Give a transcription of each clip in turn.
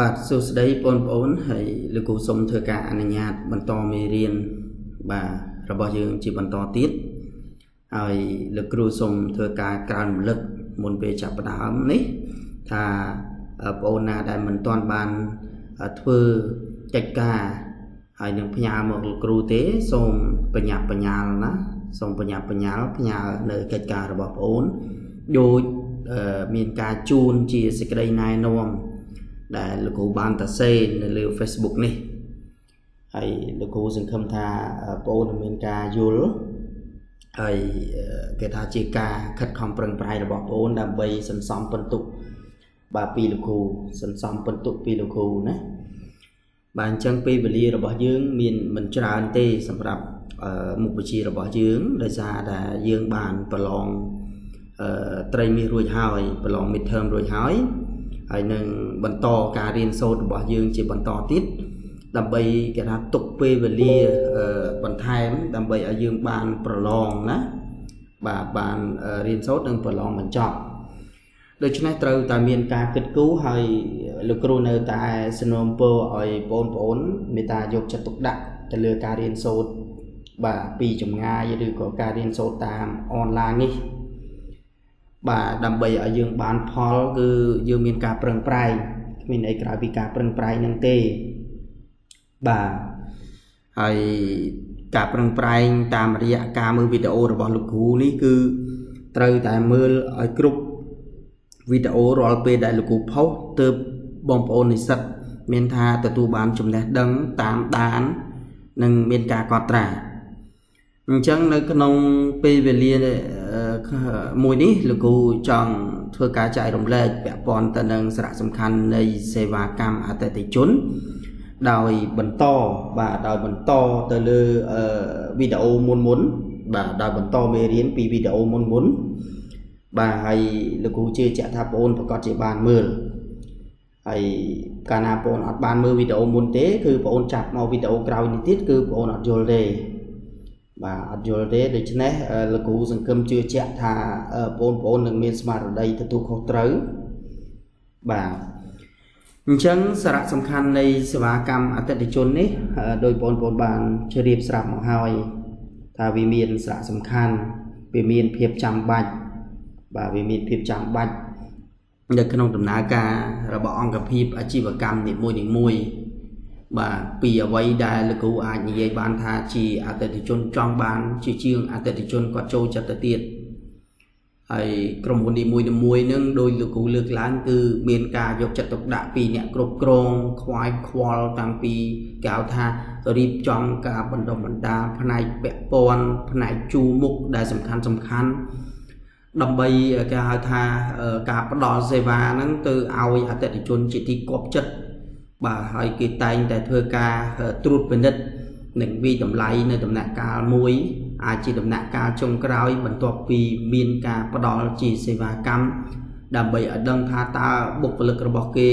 បាទសួស្តីបងប្អូនហើយលោកគ្រូសូមធ្វើការអនុញ្ញាត បន្តមេរៀនបាទរបស់យើងជាបន្តទៀតហើយលោកគ្រូសូមធ្វើការក្រើនរំលឹកមុនពេលចាប់ផ្ដើមនេះថាបងប្អូនណាដែលមិនទាន់បានធ្វើកិច្ចការហើយនឹងផ្ញើមកលោកគ្រូទេសូមបញ្ញាប់បញ្ញាល់ណាសូមបញ្ញាប់បញ្ញាល់ផ្ញើនៅកិច្ចការរបស់បងប្អូនដូចមានការជូនជាសេចក្តីណែនាំ ដែលលោកគ្រូបានតសេនៅលើ Facebook នេះហើយលោកគ្រូសង្ឃឹមថាបងប្អូនមានការយល់ហើយគេថាជាការខិតខំប្រឹងប្រែងរបស់បងប្អូនដើម្បីសន្សំពិន្ទុបាទពីលោកគ្រូសន្សំពិន្ទុពីលោកគ្រូណាបាទអញ្ចឹងពេលវេលារបស់យើង មានមិនច្រើនទេ សម្រាប់មុខវិជ្ជារបស់យើងដោយសារតែយើងបានប្រឡងត្រីមាសរួចហើយប្រឡង midterm រួចហើយ ហើយនឹងបន្តការរៀនសូត្ររបស់យើងជាបន្តទៀតដើម្បីគេថាទុកពេលវេលាបន្ថែមដើម្បីឲ្យយើងបានប្រឡងណាបាទបានរៀនសូត្រនិងប្រឡងបញ្ចប់ដូច្នេះត្រូវតែមានការគិតគូរហើយលោកគ្រូនៅតែសនំពរឲ្យបងប្អូនមេត្តាយកចិត្តទុកដាក់ទៅលើការរៀនសូត្របាទពីចម្ងាយឬក៏ការរៀនសូត្រតាមអនឡាញនេះ បាទដើម្បីឲ្យយើងបានផលគឺយើងមានការប្រឹងប្រែងគ្មានអីក្រៅពីការប្រឹងប្រែងនឹងទេបាទហើយការប្រឹងប្រែងតាមរយៈការមើលវីដេអូរបស់លោកគ្រូនេះគឺត្រូវតែមើលឲ្យគ្រប់វីដេអូរាល់ពេលដែលលោកគ្រូផុសទើបបងប្អូននិស្សិតមានថាទទួលបានចំណេះដឹងតាមដាន និងមានការកត់ត្រា អញ្ចឹងនៅក្នុងពេលវេលាមួយនេះលោកគ្រូចង់ធ្វើការចែករំលែកពាក់ព័ន្ធទៅនឹងសារៈសំខាន់នៃសេវាកម្មអតិថិជន ដោយបន្តបាទដោយបន្តទៅលើវីដេអូមុនមុនបាទដោយបន្តមេរៀនពីវីដេអូមុនមុនបាទហើយលោកគ្រូជឿជាក់ថាបងអូនប្រកាសជាបានមើលហើយកាលណាបងអូនអត់បានមើលវីដេអូមុនទេគឺបងអូនចាប់មកវីដេអូក្រោយនេះទៀតគឺបងអូនអត់យល់ទេ បាទអត់យល់ទេដូច្នេះលោកគ្រូសង្គមជឿជាក់ថាបងប្អូននឹងមានស្មារតីទទួលខុសត្រូវបាទអញ្ចឹងសារៈសំខាន់នៃសេវាកម្មអតិថិជននេះដោយបងប្អូនបានជ្រាបស្រាប់មកហើយថាវាមានសារៈសំខាន់វាមានភាពចាំបាច់បាទវាមានភាពចាំបាច់នៅក្នុងដំណើរការរបស់អង្គភាពអាជីវកម្មនីមួយៗ បាទពីអ្វីដែលលោកគ្រូអាចនិយាយបានថាជាអតិថិជនចង់បាន ជាជាងអតិថិជនគាត់ចូលចិត្តទៅទៀតហើយក្រុមហ៊ុននីមួយមួយនឹងដោយលោកគ្រូលើកឡើងគឺមានការយកចិត្តទុកដាក់ពីអ្នកគ្រប់គ្រងខ្វាយខ្វល់តាំងពីគេហៅថារៀបចំការបណ្ដុះបណ្ដាលផ្នែកពាក់ព័ន្ធផ្នែកជួមុខដែលសំខាន់សំខាន់ដើម្បីគេហៅថាការផ្ដល់សេវាហ្នឹងទៅឲ្យអតិថិជនជាទីគាប់ចិត្ត បាទហើយគេតែងតែធ្វើការត្រួតពិនិត្យនិងវិតម្លៃនៅដំណាក់កាលមួយអាចជាដំណាក់កាលចុងក្រោយ បន្ទាប់ពីមានការផ្ដល់ជាសេវាកម្មដើម្បីឲ្យដឹងថាតើបុគ្គលិករបស់គេ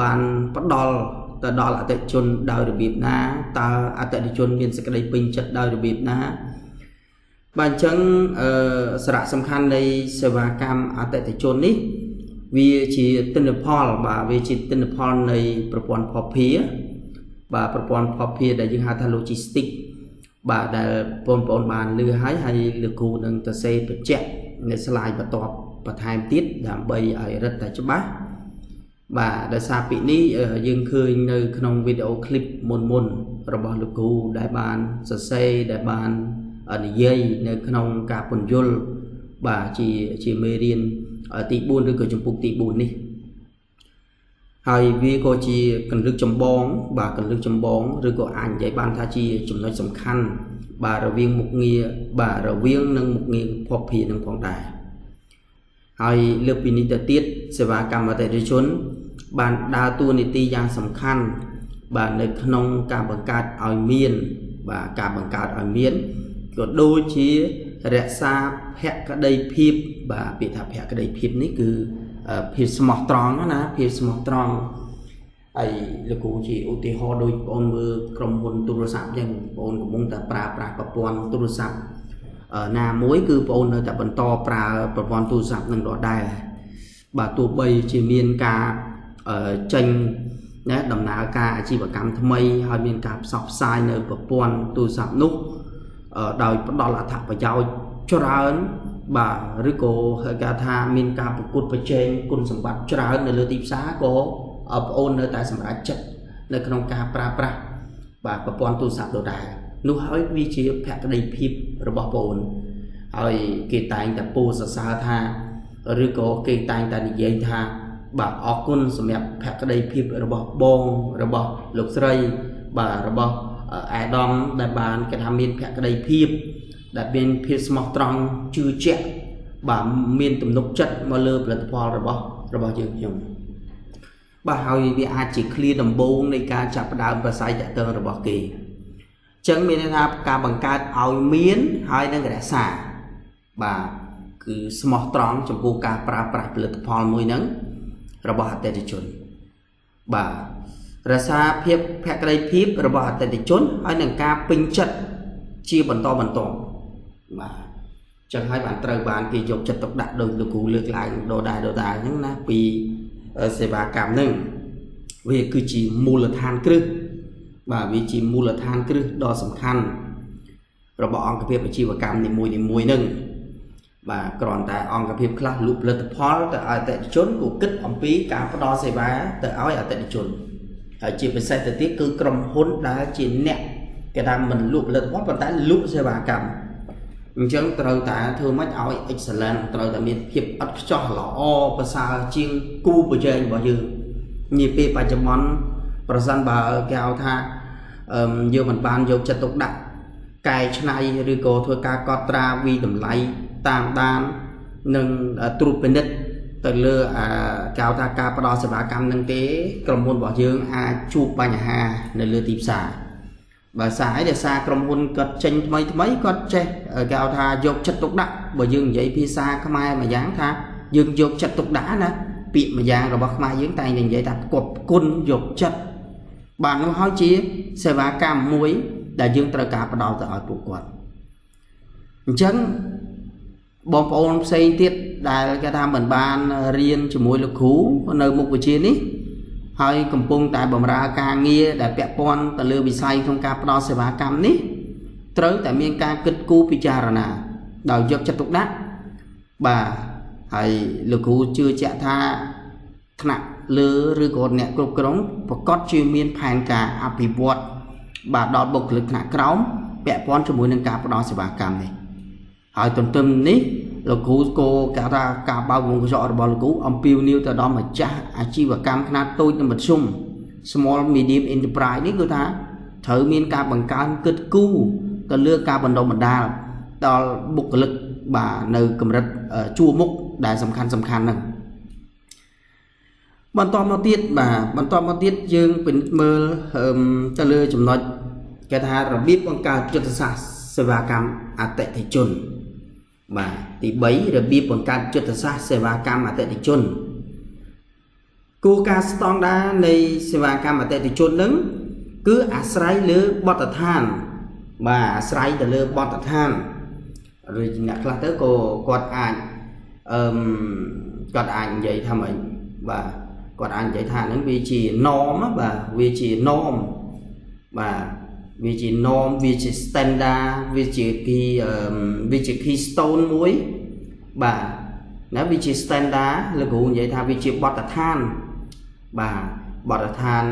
បានផ្ដល់ទៅដល់អតិថិជនដោយរបៀបណាតើអតិថិជនមានសេចក្តីពេញចិត្តដោយរបៀបណាបាទអញ្ចឹងសារៈសំខាន់នៃសេវាកម្មអតិថិជននេះ វាជាទិន្នផល បាទវាជាទិន្នផលនៃប្រព័ន្ធភពភាបាទប្រព័ន្ធភពភាដែលយើងហៅថា logistic បាទដែលបងប្អូនបានលឺហើយហើយលោកគ្រូនឹងទៅសេបញ្ជាក់នៅ slide បន្ទាប់បន្ថែមទៀតដើម្បីឲ្យរឹតតែច្បាស់បាទដោយសារពីនេះយើងឃើញនៅ ក្នុងវីដេអូឃ្លីបមុនមុនរបស់លោកគ្រូដែលបានសរសេរដែលបាននិយាយនៅក្នុងការពន្យល់បាទជាជាមេរៀន ទី4ឬក៏ចម្ពោះទី4នេះហើយវាក៏ជាកលឹកចម្បង បាទកលឹកចម្បងឬក៏អាចនិយាយបានថាជាចំណុចសំខាន់ បាទរវាងមុខងារបាទរវាងនឹងមុខងារភពភានឹងផងដែរហើយលើកពីនេះទៅទៀតសេវាកម្មអតិថិជន បានដើរតួនាទីយ៉ាងសំខាន់ បាទនៅក្នុងការបង្កើតឲ្យមាន បាទការបង្កើតឲ្យមានក៏ដូចជា រក្សាភក្តីភាពបាទពាក្យថាភក្តីភាពនេះគឺភាពស្មោះត្រង់ណាភាពស្មោះត្រង់ហើយលោកគ្រូជាឧទាហរណ៍ដូចបងមើលក្រុមហ៊ុនទូរស័ព្ទអញ្ចឹងបងកំពុងតែប្រើប្រាស់ប្រព័ន្ធទូរស័ព្ទណាមួយគឺបងនៅតែបន្តប្រើប្រព័ន្ធទូរស័ព្ទនឹងដដែលបាទទោះបីជាមានការចេញណាដំណើរការអាជីវកម្មថ្មីហើយមានការផ្សព្វផ្សាយនៅប្រព័ន្ធទូរស័ព្ទនោះ ដោយផ្ដល់អត្ថប្រយោជន៍ច្រើនបាទឬក៏គេថាមានការប្រកួតប្រជែងគុណសម្បត្តិច្រើននៅលើទីផ្សារក៏បងប្អូននៅតែសម្រេចចិត្តនៅក្នុងការប្រើប្រាស់បាទប្រព័ន្ធទូរស័ព្ទដដែលនោះហើយវាជាភក្តីភាពរបស់បងប្អូនហើយគេតែងតែពោលសរសើរថាឬក៏គេតែងតែនិយាយថាបាទអរគុណសម្រាប់ភក្តីភាពរបស់បងរបស់លោកស្រីបាទរបស់ អាដាមដែលបានគេថាមានភក្តីភាពដែលមានភាពស្មោះត្រង់ជឿជាក់បាទមានទំនុកចិត្តមកលើផលិតផលរបស់របស់យើងខ្ញុំបាទហើយវាអាចជាឃ្លាដំបូងនៃការចាប់ផ្ដើមប្រស័យតកតឹងរបស់គេអញ្ចឹងមានន័យថាការបង្កើតឲ្យមានហើយនឹងរក្សាបាទគឺស្មោះត្រង់ចំពោះការប្រើប្រាស់ផលិតផលមួយហ្នឹងរបស់អតិថិជនបាទ រក្សាភាពភក្តីភាពរបស់អតិថិជនហើយនឹងការពេញចិត្តជាបន្តបន្តបាទចឹងហើយបានត្រូវបានគេយកចិត្តទុកដាក់ដោយលោកគ្រូលើកឡើងដដែលដដែលហ្នឹងណាពីសេវាកម្មហ្នឹងវាគឺជាមូលដ្ឋានគ្រឹះបាទវាជាមូលដ្ឋានគ្រឹះដ៏សំខាន់របស់អង្គភាពអាជីវកម្មនីមួយៗហ្នឹងបាទគ្រាន់តែអង្គភាពខ្លះលក់ផលិតផលទៅឲ្យអតិថិជនក៏គិតអំពីការផ្ដល់សេវាទៅឲ្យអតិថិជន ហើយជាពិសេសទៅទៀតគឺក្រុមហ៊ុនដែលជាអ្នកគេថាមិនលក់ផលិតផលប៉ុន្តែលក់សេវាកម្មអញ្ចឹងត្រូវតែធ្វើម៉េចឲ្យ excellent ត្រូវតែមានភាពឥតខ្ចោះល្អប្រសើរជាងគូប្រជែងរបស់យើងនាពេលបច្ចុប្បន្នប្រសិនបើគេហៅថាយើងមិនបានយកចិត្តទុកដាក់កែច្នៃឬក៏ធ្វើការកត់ត្រាវិតម្លៃតាមដាននិងត្រួតពិនិត្យ ទៅលើអាកៅថាការផ្ដល់សេវាកម្មនឹងទេក្រុមហ៊ុនរបស់យើងអាចជួបបញ្ហានៅលើទីផ្សារបើសារអីដែលសារក្រុមហ៊ុនគាត់ចេញថ្មីថ្មីគាត់ចេះគេហៅថាយកចិត្តទុកដាក់បើយើងនិយាយភាសាខ្មែរមួយយ៉ាងថាយើងយកចិត្តទុកដាក់ណាពាក្យមួយយ៉ាងរបស់ខ្មែរយើងតែងតែនិយាយថាគប់គុណយកចិត្តបាទនោះហើយជាសេវាកម្មមួយដែលយើងត្រូវការផ្ដល់ទៅឲ្យពួកគាត់អញ្ចឹងបងប្អូនផ្សេងទៀត ដែលគេថាមិនបានរៀនជាមួយលោកគ្រូនៅមុខវិជ្ជានេះហើយកំពុងតែបម្រើការងារដែលពាក់ព័ន្ធទៅលើវិស័យក្នុងការផ្តល់សេវាកម្មនេះត្រូវតែមានការគិតគូរពិចារណាដោយយកចិត្តទុកដាក់បាទហើយលោកគ្រូជឿជាក់ថាថ្នាក់លើឬក៏អ្នកគ្រប់គ្រងប្រកាសជាមានផែនការអភិវឌ្ឍបាទដល់បុគ្គលិកថ្នាក់ក្រោមពាក់ព័ន្ធជាមួយនឹងការផ្តល់សេវាកម្មនេះហើយទន្ទឹមនេះ លោកគ្រូក៏គេថាការបើកវងកញ្ចក់របស់លោកគ្រូអំពាវនាវទៅដល់ម្ចាស់អាជីវកម្មខ្នាតតូចនិងមធ្យម small medium enterprise នេះគឺថាត្រូវមានការបង្កើនគិតគូរទៅលើការបណ្ដុះបណ្ដាលដល់បុគ្គលិកបាទនៅកម្រិតជួរមុខដែលសំខាន់សំខាន់ហ្នឹងបន្តមកទៀតបាទបន្តមកទៀតយើងពិនិត្យមើលទៅលើចំណុចគេថារបៀបបង្កើតយុទ្ធសាស្ត្រសេវាកម្មអតិថិជន បាទទី3របៀបបង្កើតយុទ្ធសាស្ត្រសេវាកម្មអតិថិជនគោលការណ៍ស្តង់ដារនៃសេវាកម្មអតិថិជននឹងគឺអាស្រ័យលើបទដ្ឋាន បាទអាស្រ័យទៅលើបទដ្ឋានឬអ្នកខ្លះទៅក៏គាត់អាចអឺគាត់អាចនិយាយថាម៉េចបាទគាត់អាចនិយាយថាហ្នឹងវាជា norm បាទវាជា norm បាទ វាជា norm វាជា standard វាជា key វាជា keystone មួយបាទណាវាជា standard លោកគ្រូនិយាយថាវាជាបទដ្ឋានបាទបទដ្ឋាន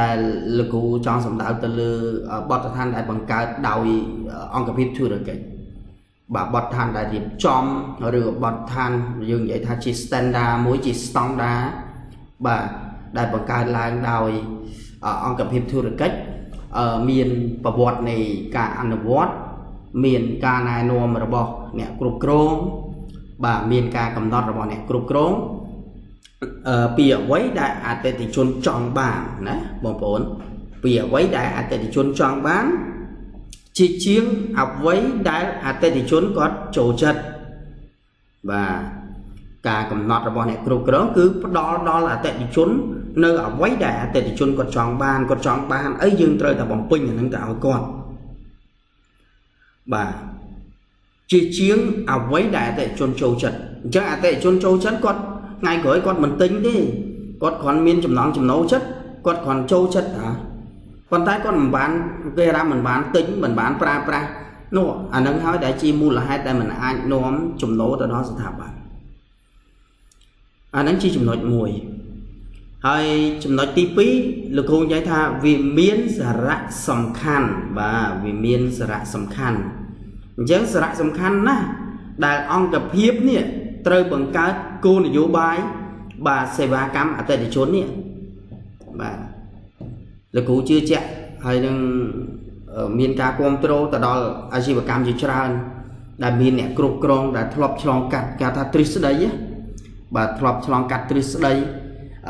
ដែលលោកគ្រូចង់សម្ដៅទៅលើបទដ្ឋានដែលបង្កើតដោយអង្គភាពធុរកិច្ចបាទបទដ្ឋានដែលរៀបចំឬបទដ្ឋានយើងនិយាយថាជា standard មួយជា standard បាទដែលបង្កើតឡើងដោយអង្គភាពធុរកិច្ច មានប្រវត្តិនៃការអនុវត្តមានការណែនាំរបស់អ្នកគ្រប់គ្រងបាទមានការកំណត់របស់អ្នកគ្រប់គ្រងពីអ្វីដែលអតិថិជនចង់បានណាបងប្អូនពីអ្វីដែលអតិថិជនចង់បានជាជាងអ្វីដែលអតិថិជនគាត់ចូលចិត្តបាទ ការកំណត់របស់អ្នកគ្រប់គ្រងគឺផ្ដល់ដល់អតិថិជន នៅអ្វីដែលអតិថិជនគាត់ចង់បានគាត់ចង់បានអីយើងត្រូវតែបំពេញអានឹងទៅឲ្យគាត់បាទជាជាងអ្វីដែលអតិថិជនចូលចិត្តអញ្ចឹងអតិថិជនចូលចិត្តគាត់ថ្ងៃក្រោយគាត់មិនទិញទេគាត់គ្រាន់មានចំណងចំណូលចិត្តគាត់គ្រាន់ចូលចិត្តហ่าប៉ុន្តែគាត់មិនបានគេរ៉ាមិនបានទិញមិនបានប្រើប្រាស់នោះអានឹងហើយដែលជាមូលហេតុដែលមិនអាចនាំចំណូលទៅដល់ស្ថាប័ន អានឹងជាចំណុចមួយហើយចំណុចទី2លោកគ្រូនិយាយថាវាមានសារៈសំខាន់បាទវាមានសារៈសំខាន់អញ្ចឹងសារៈសំខាន់ណាស់ដែលអង្គភាពនេះត្រូវបង្កើតគោលនយោបាយបាទសេវាកម្មអតិថិជននេះបាទលោកគ្រូជឿជាក់ហើយនឹងមានការគ្រប់គ្រងទៅដល់អាជីវកម្មជាច្រើន ដែលមានអ្នកគ្រប់គ្រងដែលធ្លាប់ឆ្លងកាត់គេថាទ្រឹស្ដី បាទធ្លាប់ឆ្លងកាត់ទ្រឹស្ដី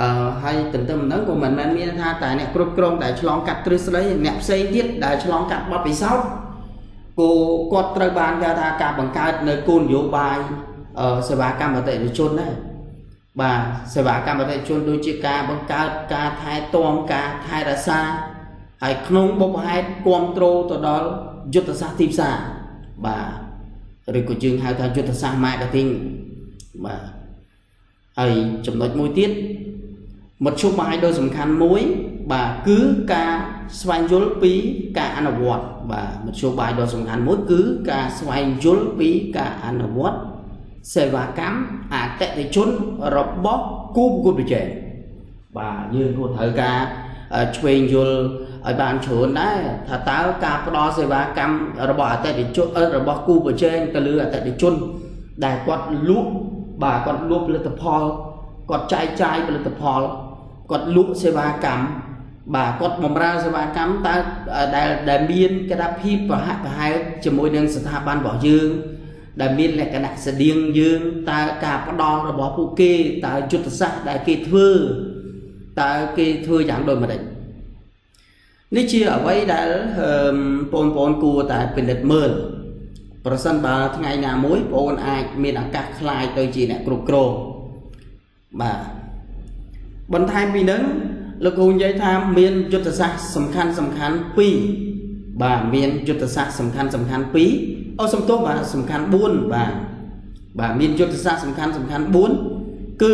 អឺហើយទន្ទឹមនឹងក៏មិនមែនមានថាតែអ្នកគ្រប់គ្រងដែលឆ្លងកាត់ទ្រឹស្ដីអ្នកផ្សេងទៀតដែលឆ្លងកាត់បទពិសោធន៍គោគាត់ត្រូវបានគេថាការបង្កើតនៅគោលនយោបាយសេវាកម្មអតិថិជនដែរបាទសេវាកម្មអតិថិជនដូចជាការបង្កើតការថែទាំការថែរក្សាហើយក្នុងបុព្វហេតុគ្រប់គ្រងទៅដល់យុទ្ធសាស្ត្រទីផ្សារបាទឬក៏យើងហៅថាយុទ្ធសាស្ត្រ marketing បាទ ហើយចំណុចមួយទៀតមធ្យោបាយដ៏សំខាន់មួយ បាទគឺការស្វែងយល់ពីការអនុវត្តបាទមធ្យោបាយដ៏សំខាន់មួយគឺការស្វែងយល់ពីការអនុវត្តសេវាកម្មអតិថិជនរបស់គូប្រកួតប្រជែងបាទយើងគួរត្រូវការឆ្វេងយល់ឲ្យបានច្រើនដែរថាតើការផ្ដល់សេវាកម្មរបស់អតិថិជនរបស់គូប្រជែងទៅលើអតិថិជនដែលគាត់លក់ បាទគាត់លក់ផលិតផលគាត់ចែកចាយផលិតផលគាត់លក់សេវាកម្មបាទគាត់បម្រើសេវាកម្មតើដែលដែលមានក្តាភាពប្រហាក់ប្រហែលជាមួយនឹងស្ថាប័នរបស់យើងដែលមានលក្ខណៈស្តៀងយើងតើការផ្ដល់របស់ពួកគេតើយុទ្ធសាស្ត្រដែលគេធ្វើតើគេធ្វើយ៉ាងដូចម្តេចនេះជាអ្វីដែលបងប្អូនគួរតែពិនិត្យមើល ប្រសិនបើថ្ងៃណាមួយបងអូនអាចមានឱកាសខ្លាយទៅជាអ្នកគ្រប់គ្រងបាទបន្ថែមពីនឹងលោកគ្រូនិយាយថាមានយុទ្ធសាស្ត្រសំខាន់សំខាន់2បាទមានយុទ្ធសាស្ត្រសំខាន់សំខាន់2អូសំទោសបាទសំខាន់4បាទបាទមានយុទ្ធសាស្ត្រសំខាន់សំខាន់4គឺ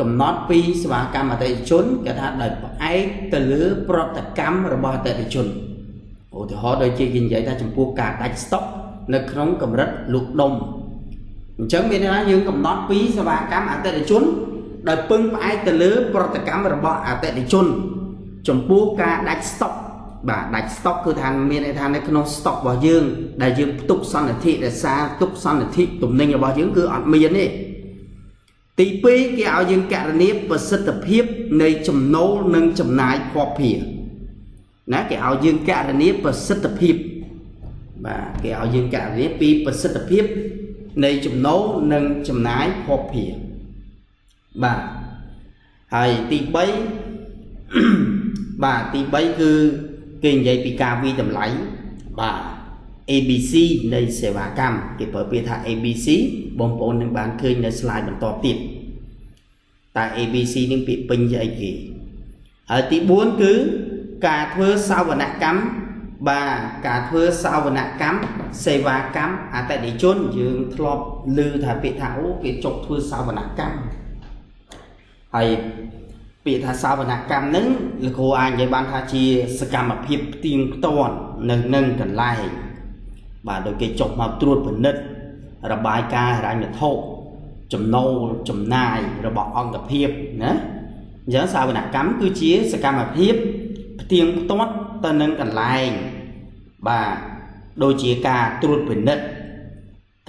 កំណត់ពីសេវាកម្មអតិថិជនគេថាដោយផ្អែកទៅលើប្រតិកម្មរបស់អតិថិជនឧទាហរណ៍ដូចជាគេនិយាយថាចំពោះការដាច់ស្តុក នៅក្នុងកម្រិតលក់ដុំអញ្ចឹងមានន័យថាយើងកំណត់ពីសេវាកម្មអតិថិជនដោយពឹងផ្អែកទៅលើប្រតិកម្មរបស់អតិថិជន ចំពោះការដាច់ស្តុកបាទដាច់ស្តុកគឺថាមានន័យថានៅក្នុងស្តុករបស់យើង ដែលយើងផ្ទុកសន្និធិរក្សាទុកសន្និធិទំនិញរបស់យើងគឺអត់មានទេទី2គេឲ្យយើងករណីប្រសិទ្ធភាពនៃចំណូលនិងចំណាយភ័ព្វភាណាគេឲ្យយើងករណីប្រសិទ្ធភាព បាទគេឲ្យយើងករណីពីប្រសិទ្ធភាពនៃចំណូលនិងចំណាយភ័ព្វភាបាទហើយទី3បាទទី3គឺគេនិយាយពីការវិតម្លៃបាទ ABC នៃសេវាកម្មគេប្រើពាក្យថា ABC បងប្អូននឹងបានឃើញនៅ slide បន្តទៀតតែ ABC នឹងពាក្យពេញជាអីគេហើយទី4គឺការធ្វើសាវនកម្ម បាទការធ្វើសាវនកម្មសេវាកម្មអតិថិជនយើងធ្លាប់ឮថាពាក្យថាអូគេចុកធ្វើសាវនកម្មហើយពាក្យថាសាវនកម្មនឹងលោកគ្រូអាចនិយាយបានថាជាសកម្មភាពផ្ទៀងផ្ទាត់នៅនឹងកន្លែងបាទដោយគេចុះមកត្រួតពិនិត្យរបាយការណ៍ហិរញ្ញវត្ថុចំណូលចំណាយរបស់អង្គភាពណាអញ្ចឹងសាវនកម្មគឺជាសកម្មភាពផ្ទៀងផ្ទាត់ ទៅនឹងកន្លែងបាទដូចជាការត្រួតពិនិត្យ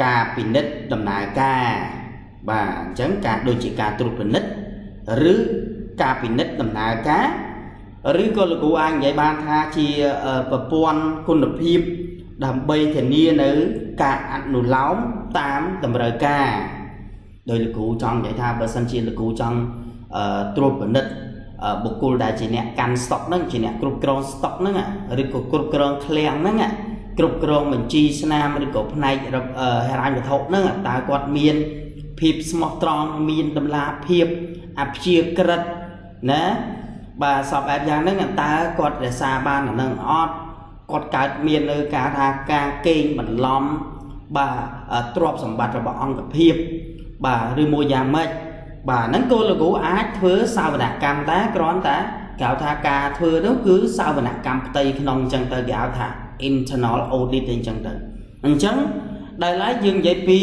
ការពិនិត្យដំណើរការបាទអញ្ចឹងការដូចជាការត្រួតពិនិត្យឬការពិនិត្យដំណើរការឬក៏លោកគ្រូអាចនិយាយបានថាជាប្រព័ន្ធគុណភាពដើម្បីធានានៅការអនុលោមតាមតម្រូវការដោយលោកគ្រូចង់និយាយថាបើសិនជាលោកគ្រូចង់ត្រួតពិនិត្យ បុគ្គលដែលជាអ្នកកាន់ស្តុកហ្នឹងជាអ្នកគ្រប់គ្រងស្តុកហ្នឹងឬក៏គ្រប់គ្រងឃ្លាំងហ្នឹងគ្រប់គ្រងបញ្ជីស្នាមឬក៏ផ្នែកហិរញ្ញវត្ថុហ្នឹងតើគាត់មានភាពស្មោះត្រង់មានតម្លាភាពអព្យាក្រឹតណាបាទសពបែបយ៉ាងហ្នឹងតើគាត់រក្សាបានអានឹងអត់គាត់កើតមាននៅការថាការកេងបន្លំបាទទ្រព្យសម្បត្តិរបស់អង្គភាពបាទឬមួយយ៉ាងម៉េច បាទហ្នឹងគោលលោកគ្រូអាចធ្វើសាវនកម្មតែគ្រាន់តែគេហៅថាការធ្វើនោះគឺសាវនកម្មផ្ទៃក្នុងអញ្ចឹងទៅគេហៅថា internal audit អញ្ចឹងទៅអញ្ចឹងដែលឡែកយើងនិយាយពី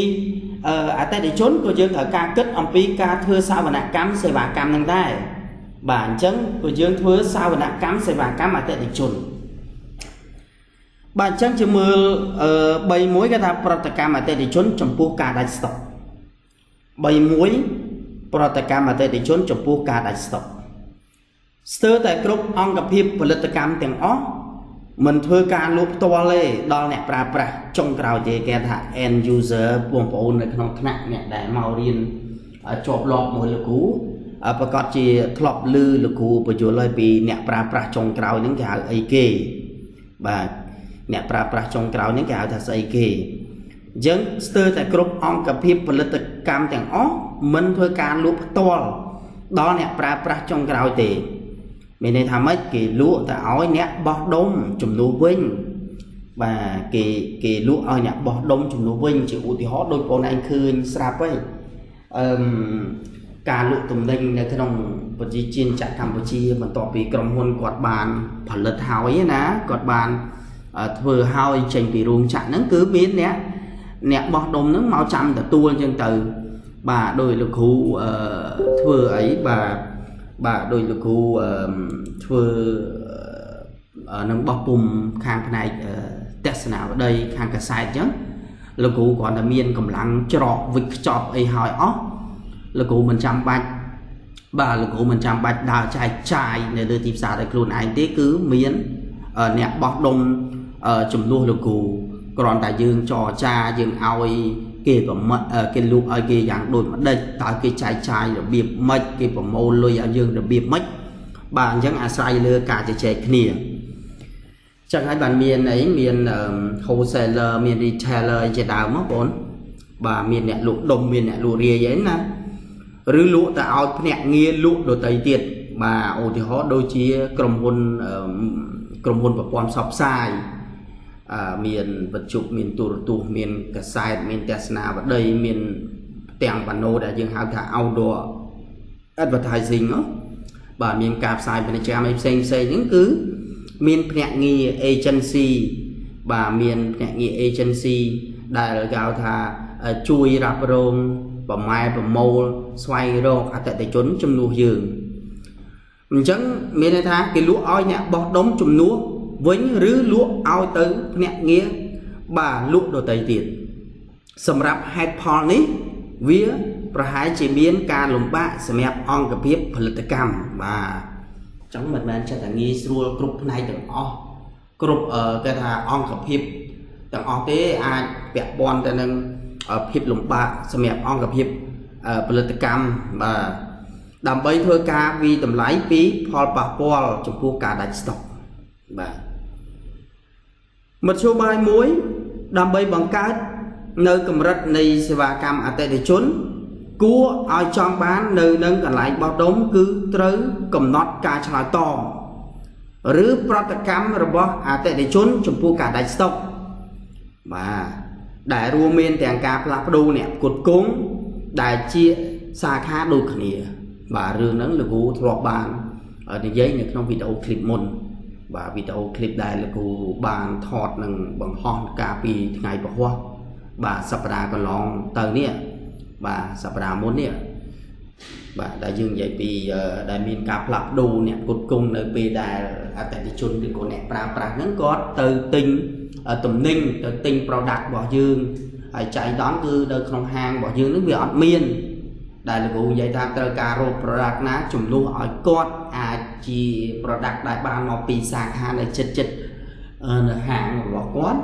អតិថិជនក៏យើងត្រូវការគិតអំពីការធ្វើសាវនកម្មសេវាកម្មនឹងដែរបាទអញ្ចឹងក៏យើងធ្វើសាវនកម្មសេវាកម្មអតិថិជនបាទអញ្ចឹងជាមើលអឺ3មួយគេថាប្រតិកម្មអតិថិជន ចំពោះការដាច់ស្តុក3មួយ ប្រតិកម្មអតិថិជនចំពោះការដាច់ស្តុកស្ទើរតែគ្រប់អង្គភាពផលិតកម្មទាំងអស់មិនធ្វើការលក់ផ្ទាល់ទេដល់អ្នកប្រើប្រាស់ចុងក្រោយទេគេថា end user បងប្អូននៅក្នុងថ្នាក់អ្នកដែលមករៀនជាប់លាប់មួយលោកគ្រូប្រកាសជាធ្លាប់ឮលោកគ្រូបញ្យល់ឲ្យពីអ្នកប្រើប្រាស់ចុងក្រោយហ្នឹងគេហៅអីគេបាទអ្នកប្រើប្រាស់ចុងក្រោយហ្នឹងគេហៅថាស្អីគេអញ្ចឹងស្ទើរតែគ្រប់អង្គភាពផលិតកម្មទាំងអស់ មិនធ្វើការលក់ផ្ទាល់ដល់អ្នកប្រើប្រាស់ចុងក្រោយទេមានន័យថាម៉េចគេលក់ទៅឲ្យអ្នកបោះដុំជំនួសវិញបាទគេគេលក់ឲ្យអ្នកបោះដុំជំនួសវិញជាឧទាហរណ៍ដូចបងឯងឃើញស្រាប់ហើយអឺការលក់ទំនិញនៅក្នុងប្រជាជាតិចក្រកម្ពុជាបន្ទាប់ពីក្រុមហ៊ុនគាត់បានផលិតហើយណាគាត់បានធ្វើហើយចេញពីរោងចក្រហ្នឹងគឺមានអ្នកអ្នកបោះដុំហ្នឹងមកចាំទទួលអញ្ចឹងទៅ បាទដោយលោកគ្រូអឺធ្វើអីបាទបាទដោយលោកគ្រូធ្វើនឹងបោះពុំខាងផ្នែកទស្សនាវដ្តីខាងកសែតអញ្ចឹងលោកគ្រូគ្រាន់តែមានកម្លាំងច្រកវិចខ្ចប់អីហើយអស់លោកគ្រូមិនចាំបាច់បាទលោកគ្រូមិនចាំបាច់ដើរចែកចាយនៅលើទីផ្សារដោយខ្លួនឯងទេគឺមានអ្នកបោះដុំចំនួនលោកគ្រូគ្រាន់តែយើងចរចាយើងឲ្យ គេប្រមិតគេលក់ឲ្យគេយ៉ាងដូចម្ដេចតើគេចែកចាយរបៀបម៉េចគេប្រមូលលុយឲ្យយើងរបៀបម៉េចបាទអញ្ចឹងអាស្រ័យលើការជជែកគ្នាចឹងហើយបានមានអីមាន wholesaler មាន retailer ជាដើមមកបងបាទមានអ្នកលក់ដុំមានអ្នកលក់រាយអីណាឬលក់តែឲ្យភ្នាក់ងារលក់ដទៃទៀតបាទឧទាហរណ៍ដូចជាក្រុមហ៊ុនក្រុមហ៊ុនប្រព័ន្ធផ្សព្វផ្សាយ មានបច្ចុប្មានទូរទស្សន៍មានកសែតមានទស្សនាវដ្តីមានទាំងបាណូដែលយើងហៅថា outdoor advertising បាទមានការផ្សាយពាណិជ្ជកម្មផ្សេងផ្សេងហ្នឹងគឺមានភ្នាក់ងារ agency បាទមានភ្នាក់ងារ agency ដែលគេហៅថាជួយរ៉ាប់រងប្រម៉ែប្រមូលស្វែងរកអតិថិជនជំនួសយើងអញ្ចឹងមានន័យថាគេលក់ឲ្យអ្នកបោះដុំជំនួស វិញឬលក់ឲ្យទៅភ្នាក់ងារបាទលក់ដទៃទៀតសម្រាប់ហេតុផលនេះវាប្រហែលជាមានការលំបាកសម្រាប់អង្គភាពផលិតកម្មបាទចឹងមិនមែនចិត្តតែងាយស្រួលគ្រប់ផ្នែកទាំងអស់គ្រប់គេថាអង្គភាពទាំងអស់ទេអាចពាក់ព័ន្ធទៅនឹងភាពលំបាកសម្រាប់អង្គភាពផលិតកម្មបាទដើម្បីធ្វើការវិតម្លៃពីផលប៉ះពាល់ចំពោះការដាច់ស្តុកបាទ មធ្យោបាយមួយ ដើម្បីបង្កើតនៅកម្រិតនៃសេវាកម្មអតិថិជន គួរឲ្យចង់បាននៅនឹងកន្លែងបោះដុំគឺត្រូវកំណត់ការឆ្លើយតបឬប្រតិកម្មរបស់អតិថិជន ចំពោះការដាច់ស្តុកបាទដែលរួមមានទាំងការផ្លាស់ប្ដូរអ្នកផ្គត់ផ្គង់ដែលជាសាខាដូចគ្នា បាទរឿងហ្នឹងលោកគ្រូធ្លាប់បាននិយាយនៅក្នុងវីដេអូឃ្លីបមុន បាទវីដេអូឃ្លីបដែលលោកគ្រូបានថតនឹងបង្ហោះកាលពីថ្ងៃពហុបាទសប្តាហ៍កន្លងទៅនេះបាទសប្តាហ៍មុននេះបាទដែលយើងនិយាយពីដែលមានការផ្លាស់ប្ដូរអ្នកគុតគង់នៅពេលដែលអតិថិជនឬក៏អ្នកប្រើប្រាស់ហ្នឹងគាត់ទៅទិញទំនិញទៅទិញ product របស់យើងហើយចែកដនគឺនៅក្នុងហាងរបស់យើងហ្នឹងវាអត់មាន ដែលលោកគ្រូនិយាយថាត្រូវការរក product ណាជំនួសឲ្យគាត់អាច ជា product ដែលបានមកពីសាខានៅចិត្តចិត្តនៅហាងរបស់គាត់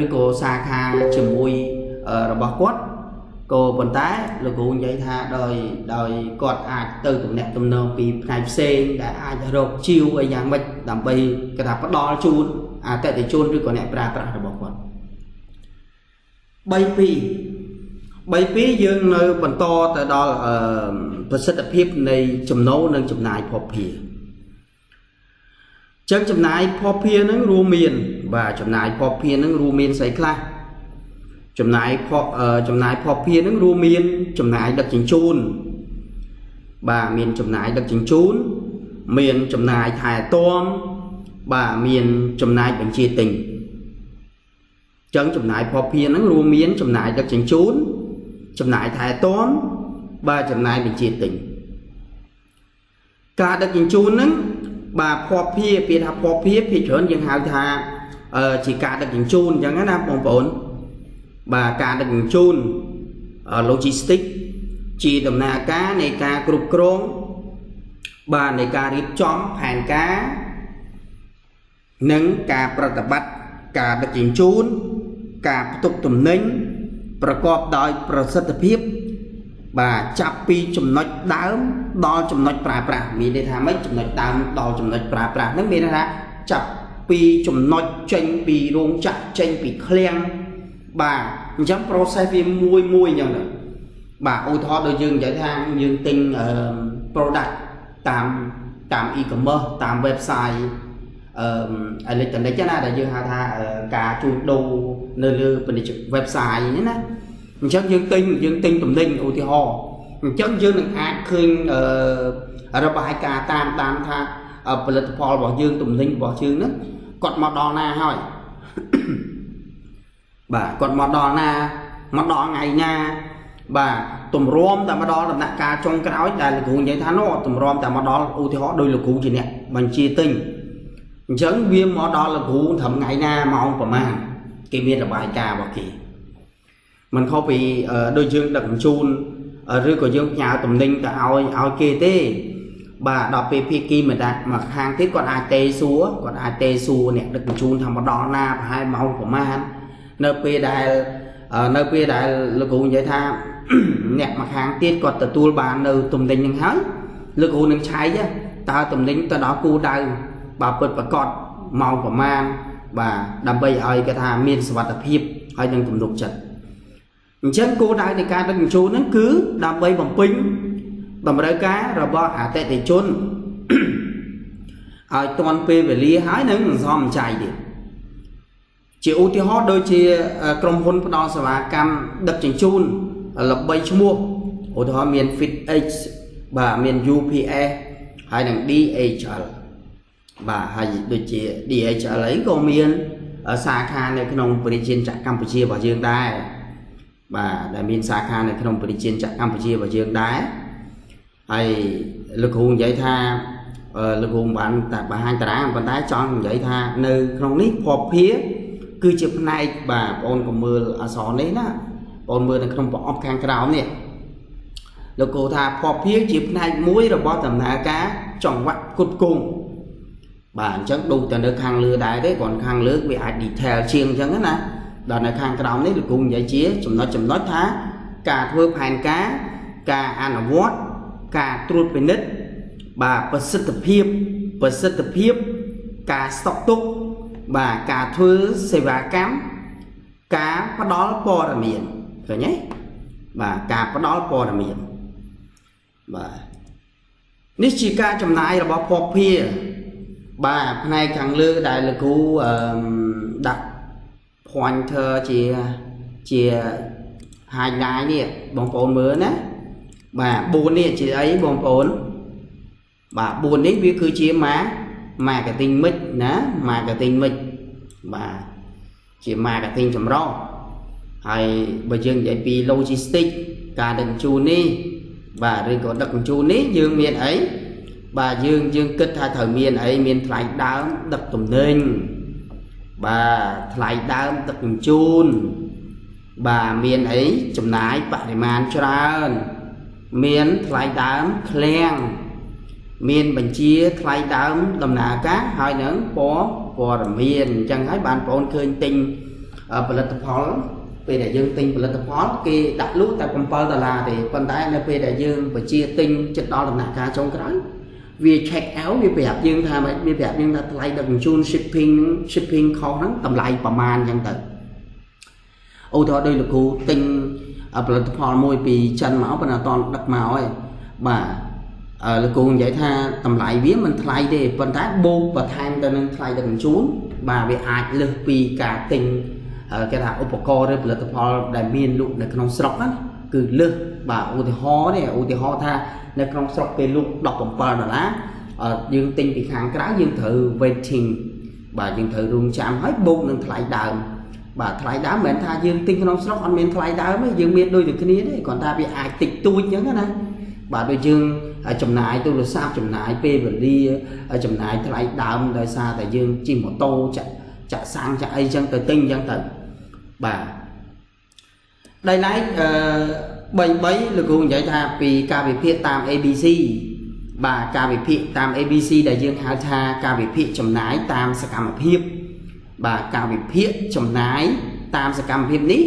ឬក៏សាខាជាមួយរបស់គាត់ក៏ប៉ុន្តែលោកគ្រូនិយាយថាដោយដោយគាត់អាចទៅទំនាក់ទំនងពីផ្នែកផ្សេងដែលអាចរកជីវអីយ៉ាងម៉េចដើម្បីគេថាផ្ដល់ជូនអតិថិជនឬក៏អ្នកប្រើប្រាស់របស់គាត់3 2 3ពីយើងនៅបន្តទៅដល់ប្រសិទ្ធភាពនៃចំណូលនិងចំណាយភពភា ចឹងចំណាយភពភានឹងរួមមាន បាទចំណាយភពភានឹងរួមមានស្អីខ្លះចំណាយភពចំណាយភពភានឹងរួមមាន ចំណាយដឹកជញ្ជូនបាទមានចំណាយដឹកជញ្ជូន មានចំណាយថែទាំបាទមានចំណាយបញ្ជាទិញចឹងចំណាយភពភាហ្នឹងរួមមាន ចំណាយដឹកជញ្ជូន ចំណាយថែទាំបាទចំណាយបញ្ជាទិញការដឹកជញ្ជូនហ្នឹង បាទភពភាពាក្យថាភពភាភាគច្រើនយើងហៅថាអឺជាការដឹកជញ្ជូនអញ្ចឹងណាបងប្អូនបាទការដឹកជញ្ជូន logistics ជាដំណើរការនៃការគ្រប់គ្រងបាទនៃការរៀបចំផែនការនិងការប្រតិបត្តិការដឹកជញ្ជូន ការផ្ទុកទំនិញប្រកបដោយប្រសិទ្ធភាព បាទចាប់ពីចំណុចដើមដល់ចំណុចប្រើប្រាស់មានន័យថាម៉េចចំណុចដើមដល់ចំណុចប្រើប្រាស់ហ្នឹងមានន័យថាចាប់ពីចំណុចចេញពីរោងចក្រចេញពីឃ្លាំងបាទអញ្ចឹង process វាមួយមួយអញ្ចឹងទៅបាទឧទាហរណ៍ដូចយើងនិយាយថាយើងទិញ product តាមតាម e-commerce តាម website អឺអេឡិចត្រូនិកណាដែលយើងហៅថាការជួញដូរនៅលើពាណិជ្ជ website នេះណា អញ្ចឹងយើងទិញយើងទិញទំនិញឧទាហរណ៍អញ្ចឹងយើងនឹងអាចឃើញអឺរបាយការណ៍តាមតាមថាផលិតផលរបស់យើងទំនិញរបស់យើងហ្នឹងគាត់មកដល់ណាហើយបាទគាត់មកដល់ណាមកដល់ថ្ងៃណាបាទទម្រាំតែមកដល់ដំណាក់កាលចុងក្រោយដែលលោកគ្រូនិយាយថានោះទម្រាំតែមកដល់ឧទាហរណ៍ដោយលោកគ្រូជាអ្នកបញ្ជាទិញអញ្ចឹងវាមកដល់លោកគ្រូត្រឹមថ្ងៃណាម៉ោងប្រហែលគេមានរបាយការណ៍របស់គេ มันខុសពីដូចយើងដឹកជញ្ជូនឬក៏យើងផ្ញើតំណែងទៅឲ្យឲ្យគេទេ បាទដល់ពេលភាគីមិនដាក់មកខាងទៀតគាត់អាចទេសួរគាត់អាចទេសួរអ្នកដឹកជញ្ជូនថាមកដល់ណាប្រហែលម៉ោងប្រហែលនៅពេលដែលនៅពេលដែលលោកគ្រូនិយាយថាអ្នកមកខាងទៀតគាត់ទទួលបាននៅទំនិញនឹងហើយលោកគ្រូនឹងឆែកតើទំនិញទៅដល់គូដៅបើពិតប្រកបម៉ោងប្រមាណបាទដើម្បីឲ្យគេថាមានសុវត្ថិភាពហើយនឹងទំនុកចិត្ត អញ្ចឹងគោលដៅនៃការដឹកជញ្ជូនហ្នឹងគឺដើម្បីបំពេញតម្រូវការរបស់អតិថិជនឲ្យទាន់ពេលវេលាហើយនឹងសមចៃទៀតជាឧទាហរណ៍ដូចជាក្រុមហ៊ុនផ្ដល់សេវាកម្មដឹកជញ្ជូនល្បីឈ្មោះឧទាហរណ៍មាន FitX បាទមាន UPS ហើយនឹង DHL បាទហើយដូចជា DHL អីក៏មានសាខានៅក្នុងប្រជាជាតិកម្ពុជារបស់យើងដែរ បាទដែលមានសាខានៅក្នុងប្រជាជាតិកម្ពុជារបស់យើងដែរហើយលោកគ្រូនិយាយថាលោកគ្រូបានតែបង្ហាញតារាងប៉ុន្តែចង់និយាយថានៅក្នុងនេះភពភាគឺជាផ្នែកបាទបងកុំមើលអសរនេះណាបងមើលនៅក្នុងប្រអប់ខាងក្រោមនេះលោកគោថាភពភាជាផ្នែកមួយរបស់ដំណើរការចង្វាក់គុតគង់បាទអញ្ចឹងដូចតែនៅខាងលើដែរទេគ្រាន់ខាងលើវាអាច detail ជាងអញ្ចឹងណា ដល់នៅខាងក្រោមនេះលោកគ្រូនិយាយជាចំណុចចំណុចថា ការធ្វើផែនការការអនុវត្តការត្រួតពិនិត្យបាទប្រសិទ្ធភាពប្រសិទ្ធភាព ការស្តុកទុកបាទការធ្វើសេវាកម្មការផ្ដល់ព័ត៌មានឃើញទេបាទការផ្ដល់ព័ត៌មានបាទនេះជាការចំណាយរបស់ភពភាបាទផ្នែកខាងលើដែលលោកគ្រូអឺដាក់ pointer ជាជា highlight នេះបងប្អូនមើលណាបាទ4នេះជាអីបងប្អូនបាទ4នេះវាគឺជា marketing mix ណា marketing mix បាទជា marketing ចម្រុះហើយបើយើងនិយាយពី logistics ការដឹកជញ្ជូននេះបាទឬក៏ដឹកជញ្ជូននេះយើងមានអីបាទយើងយើងគិតថាត្រូវមានអីមានថ្លៃដើមដឹកទំនិញ បាទថ្លៃដើមដឹកជញ្ជូនបាទមានអីចំណាយបរិមាណច្រើន មានថ្លៃដើមឃ្លាំងមានបញ្ជាថ្លៃដើមដំណើរការហើយនឹងពណ៌ព័ត៌មានអញ្ចឹងហើយបានបងប្អូនឃើញទិញផលិតផលពេលដែលយើងទិញផលិតផលគេដាក់លក់តែ7ដុល្លារទេប៉ុន្តែនៅពេលដែលយើងបញ្ជាទិញចិត្តដល់ដំណាក់កាលចុងក្រោយ វា check out វាប្រាប់យើងថាម៉េចវាប្រាប់យើងថាថ្លៃដឹកជញ្ជូន shipping shipping cost ហ្នឹងតម្លៃប្រមាណអញ្ចឹងទៅឧទាហរណ៍ដូចលោកគ្រូទិញផលិតផលមួយពីចិនមកប៉ុន្តែអត់តដឹកមកហើយបាទលោកគ្រូនិយាយថាតម្លៃវាមិនថ្លៃទេប៉ុន្តែបូកបន្ថែមទៅនឹងថ្លៃដឹកជញ្ជូនបាទវាអាចលើសពីការទិញគេថាឧបករណ៍ឬផលិតផលដែលមានលក់នៅក្នុងស្រុកណា គឺលើសបាទឧទាហរណ៍នេះឧទាហរណ៍ថានៅក្នុងស្រុកពេលលក់17ដុល្លារយើងទិញពីខាងក្រៅយើងត្រូវ waiting បាទយើងត្រូវរងចាំហើយបូកនឹងថ្លៃដើមបាទថ្លៃដើមមិនមែនថាយើងទិញក្នុងស្រុកអត់មានថ្លៃដើមទេយើងមានដូចតែគ្នាទេគ្រាន់តែវាអាចតិចតួចអញ្ចឹងណាបាទដូចយើងចំណាយទូរស័ព្ទចំណាយពេលវេលាចំណាយថ្លៃដើមដោយសារតែយើងជិះម៉ូតូចាក់ចាក់សាំងចាក់អីចឹងទៅទិញអញ្ចឹងទៅបាទ ដោយឡែកអឺ3 3លោកគ្រូនិយាយថាពីការវិភាគតាម ABC បាទការវិភាគតាម ABC ដែលយើងហៅថាការវិភាគចំណាយតាមសកម្មភាពបាទការវិភាគចំណាយតាមសកម្មភាពនេះ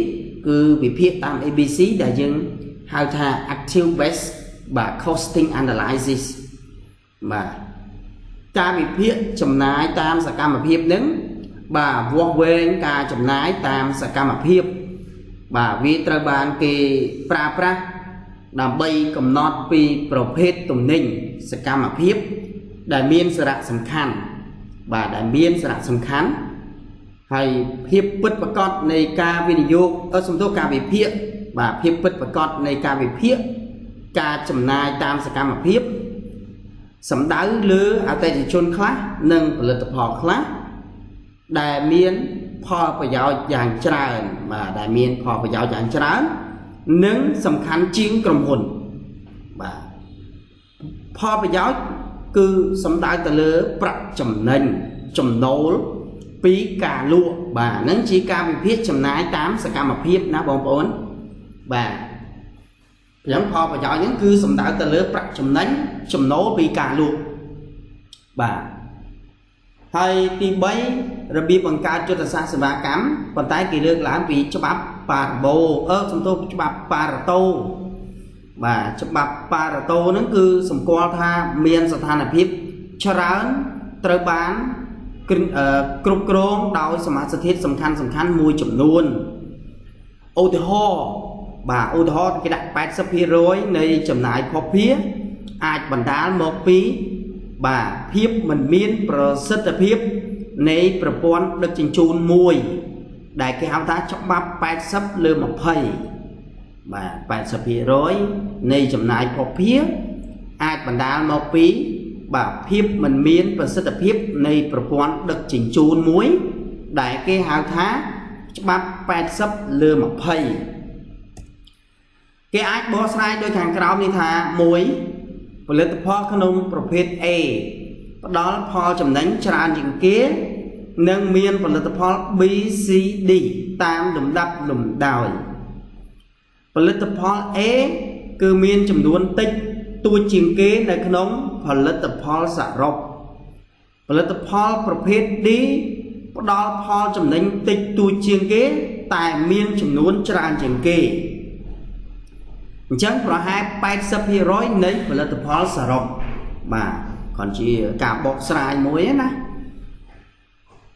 គឺវិភាគតាម ABC ដែលយើងហៅថា active based បាទ costing analysis បាទការវិភាគចំណាយតាមសកម្មភាពនឹងបាទវាស់វែងការចំណាយតាមសកម្មភាព បាទវាត្រូវបានគេប្រើប្រាស់ដើម្បីកំណត់ពីប្រភេទទំនិញសកម្មភាព ដែលមានសារៈសំខាន់បាទដែលមានសារៈសំខាន់ហើយភាពពិតប្រាកដនៃការវិនិយោគអសំទោសការវិភាគបាទភាពពិតប្រាកដនៃការវិភាគការចំណាយតាមសកម្មភាពសំដៅលើអតិថិជនខ្លះនិងផលិតផលខ្លះ ដែលមានផលប្រយោជន៍យ៉ាងច្រើនបាទដែលមានផលប្រយោជន៍យ៉ាងច្រើននិងសំខាន់ជាងក្រុមហ៊ុនបាទផលប្រយោជន៍គឺសំដៅទៅលើប្រាក់ចំណេញចំណូលពីការលក់បាទហ្នឹងជាការវិភាគចំណាយតាមសកម្មភាពណាបងប្អូនបាទអញ្ចឹងផលប្រយោជន៍ហ្នឹងគឺសំដៅទៅលើប្រាក់ចំណេញចំណូលពីការលក់បាទ ហើយទី3របៀបបង្កើតយុទ្ធសាស្ត្រសេវាកម្មប៉ុន្តែគេលើកឡើងពីច្បាប់ប៉ារ៉ាបូអឺសំទោសច្បាប់ប៉ារ៉ាតូបាទច្បាប់ប៉ារ៉ាតូហ្នឹងគឺសម្គាល់ថាមានស្ថានភាពច្រើនត្រូវបានគ្រប់គ្រងដោយសមាសធាតុសំខាន់សំខាន់មួយចំនួនឧទាហរណ៍បាទឧទាហរណ៍គេដាក់80%នៃចំណាយភពភាអាចបណ្ដាលមកពី បាទភាពមិនមានប្រសិទ្ធភាពនៃប្រព័ន្ធដឹកជញ្ជូនមួយ ដែលគេហៅថាច្បាប់80លើ20បាទ80%នៃចំណាយភពភាអាចបណ្ដាលមកពីបាទភាពមិនមានប្រសិទ្ធភាពនៃប្រព័ន្ធដឹកជញ្ជូនមួយ ដែលគេហៅថាច្បាប់80លើ20គេអាចបកស្រាយដោយខាងក្រោមនេះថា1 ផលិតផលក្នុងប្រភេទ A ផ្ដល់ផលចំណេញច្រើនជាងគេ និងមានផលិតផល B C D តាមលំដាប់លំដោយផលិតផល A គឺមានចំនួនតិចទួចជាងគេនៅក្នុងផលិតផលសរុបផលិតផលប្រភេទ D ផ្ដល់ផលចំណេញតិចទួចជាងគេ តែមានចំនួនច្រើនជាងគេ អញ្ចឹងប្រហែល80%នៃផលិតផលសរុបបាទគ្រាន់ជាការបកស្រាយមួយណា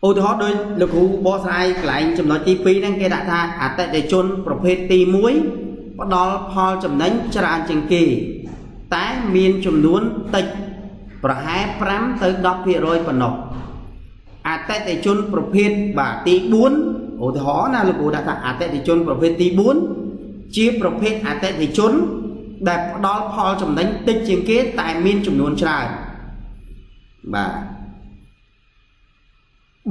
ឧទាហរណ៍ដូចលោកគ្រូបកស្រាយកន្លែងចំណុចទី2ហ្នឹងគេដាក់ថាអតិថិជនប្រភេទទី1ផ្ដល់ផលចំណេញច្រើនជាងគេ តែមានចំនួនតិចប្រហែល5ទៅ10%ប៉ុណ្ណោះអតិថិជនប្រភេទបាទទី4ឧទាហរណ៍ណាលោកគ្រូដាក់ថាអតិថិជនប្រភេទទី4 ជាប្រភេទអតិថិជន ដែលផ្ដល់ផលចំណេញតិចជាងគេតែមានចំនួនច្រើនបាទ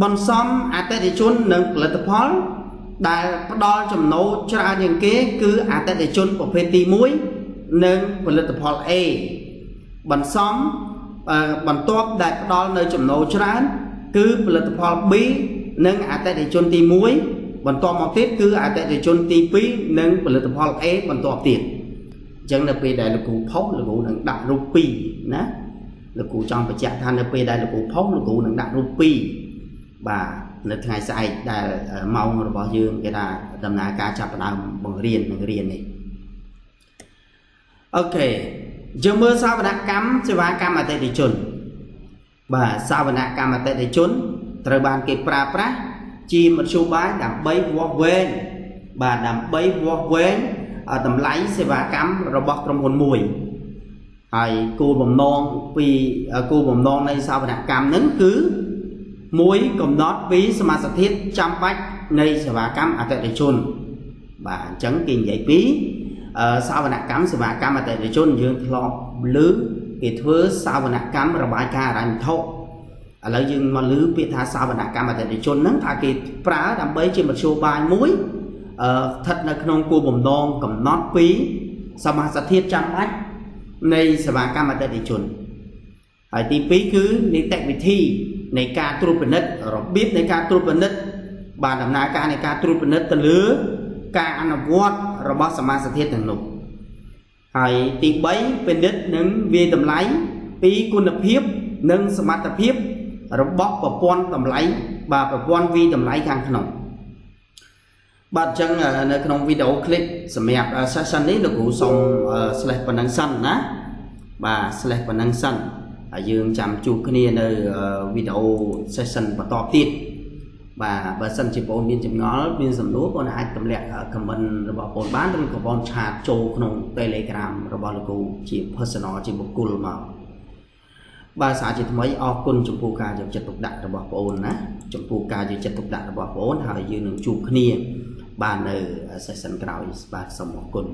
បន្សំអតិថិជននិងផលិតផល ដែលផ្ដល់ចំណូលច្រើនជាងគេ គឺអតិថិជនប្រភេទទី1និងផលិតផល A បន្សំបន្ទាប់ដែលផ្ដល់នៅចំណូលច្រើន គឺផលិតផល B និងអតិថិជនទី1 បន្ទាប់មកទៀតគឺអតិថិជនទី2និងផលិតផល A បន្ទាប់ទៀតអញ្ចឹងនៅពេលដែលលោកគ្រូផុសលោកគ្រូនឹងដាក់រូប2ណាលោកគ្រូចង់បញ្ជាក់ថានៅពេលដែលលោកគ្រូផុសលោកគ្រូនឹងដាក់រូប2បាទនៅថ្ងៃស្អែកដែលម៉ោងរបស់យើងគេថាដំណើរការចាប់ផ្ដើមបង្រៀននឹងរៀននេះអូខេយើងមើលសាវនកម្មសេវាកម្មអតិថិជន បាទសាវនកម្មអតិថិជន ត្រូវបានគេប្រើប្រាស់ ជាមធ្យោបាយដើម្បីវាស់វែងបាទដើម្បីវាស់វែងតម្លៃសេវាកម្មរបស់ក្រុមហ៊ុនមួយហើយគោលបំណងពីគោលបំណងនៃសាវនកម្មនឹងគឺមួយកំណត់ពីសមាសធាតុចាំបាច់នៃសេវាកម្មអតិថិជន បាទអញ្ចឹងគេនិយាយពីអឺសាវនកម្មសេវាកម្មអតិថិជនយើងធ្លាប់លើគេធ្វើសាវនកម្មរបាយការណ៍ហិរញ្ញវត្ថុ ឥឡូវយើងមកលើពាក្យថាសាវនកម្មអតិថិជនហ្នឹងថាគេប្រើដើម្បីជាមធ្យោបាយមួយអឺស្ថិតនៅក្នុងគោលបំណងកំណត់ពីសមាសធាតុចាំបាច់នៃសេវាកម្មអតិថិជនហើយទី2គឺនីតិវិធីនៃការត្រួតពិនិត្យរបៀបនៃការត្រួតពិនិត្យបានដំណើរការនៃការត្រួតពិនិត្យទៅលើការអនុវត្តរបស់សមាសធាតុទាំងនោះហើយទី3ពិនិត្យនិងវាយតម្លៃពីគុណភាពនិងសមត្ថភាព របស់ប្រព័ន្ធតម្លៃបាទប្រព័ន្ធវិតម្លៃខាងក្នុងបាទអញ្ចឹងនៅក្នុងវីដេអូឃ្លីបសម្រាប់ session នេះលោកគ្រូសូម slash ប៉ុណ្ណឹងសិនណាបាទ slash ប៉ុណ្ណឹងសិនហើយយើងចាំជួបគ្នានៅវីដេអូ session បន្តទៀតបាទបើសិនជាបងមានចម្ងល់មានសំណួរបងអាចទម្លាក់ comment របស់បងបានឬក៏បងឆាតចូលក្នុង Telegram របស់លោកគ្រូជា personal ជាបុគ្គលមក បាទសាជាថ្មីអរគុណចំពោះការយកចិត្តទុកដាក់របស់បងអូនណាចំពោះការយកចិត្តទុកដាក់របស់បងអូនហើយយើងនឹងជួបគ្នា បាននៅ session ក្រោយបាទសូមអរគុណ